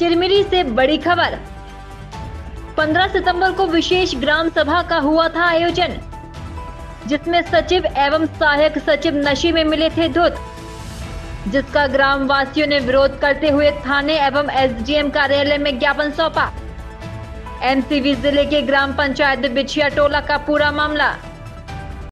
चिरमिरी से बड़ी खबर। 15 सितंबर को विशेष ग्राम सभा का हुआ था आयोजन, जिसमें सचिव एवं सहायक सचिव नशे में मिले थे धुत, जिसका ग्राम वासियों ने विरोध करते हुए थाने एवं एसडीएम कार्यालय में ज्ञापन सौंपा। एमसीवी ज़िले के ग्राम पंचायत बिछिया टोला का पूरा मामला